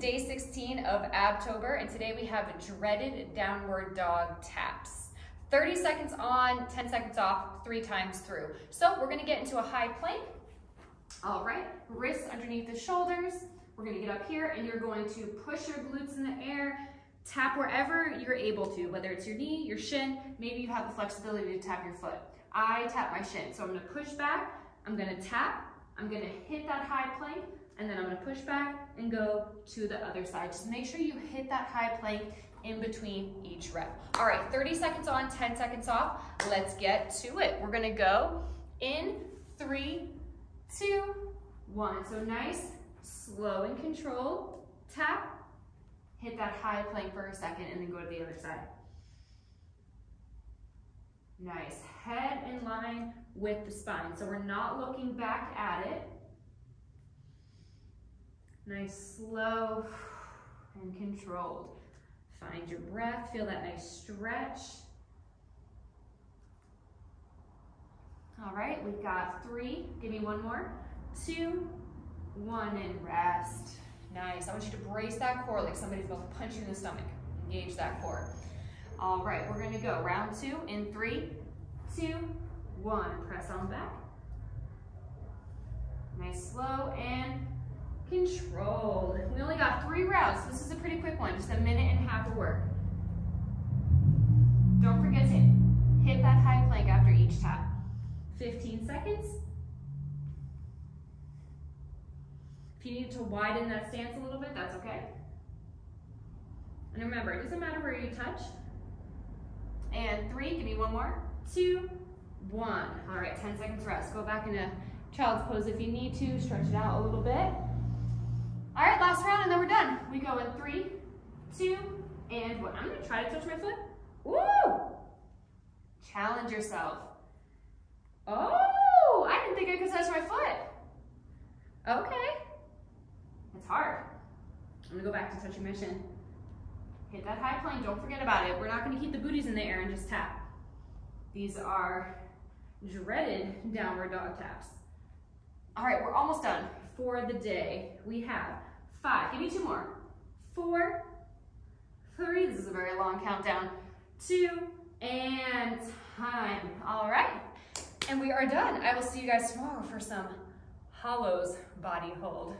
day 16 of Abtober, and today we have dreaded downward dog taps. 30 seconds on, 10 seconds off, three times through. So we're gonna get into a high plank. All right, wrists underneath the shoulders. We're gonna get up here and you're going to push your glutes in the air, tap wherever you're able to, whether it's your knee, your shin, maybe you have the flexibility to tap your foot. I tap my shin, so I'm gonna push back, I'm gonna tap, I'm gonna hit that high plank, and then I'm gonna push back and go to the other side. Just make sure you hit that high plank in between each rep. All right, 30 seconds on, 10 seconds off. Let's get to it. We're gonna go in three, two, one. So nice, slow and controlled. Tap, hit that high plank for a second, and then go to the other side. Nice, head in line with the spine. So we're not looking back at it. Nice, slow and controlled. Find your breath, feel that nice stretch. All right, we've got three, give me one more. Two, one, and rest. Nice, I want you to brace that core like somebody's about to punch you in the stomach. Engage that core. All right, we're gonna go round two in three, two, one. Press on back. Nice, slow, and controlled. We only got three rounds. This is a pretty quick one, just a minute and a half of work. Don't forget to hit that high plank after each tap. 15 seconds. If you need to widen that stance a little bit, that's okay. And remember, it doesn't matter where you touch. And three, give me one more. Two, one. All right, 10 seconds rest. Go back into child's pose if you need to. Stretch it out a little bit. All right, last round and then we're done. We go in three, two, and one. I'm gonna try to touch my foot. Woo! Challenge yourself. Oh, I didn't think I could touch my foot. Okay. It's hard. I'm gonna go back to touching my shin. Hit that high plane, don't forget about it. We're not gonna keep the booties in the air and just tap. These are dreaded downward dog taps. All right, we're almost done for the day. We have five, give me two more. Four, three, this is a very long countdown. Two, and time. All right, and we are done. I will see you guys tomorrow for some hollows body hold.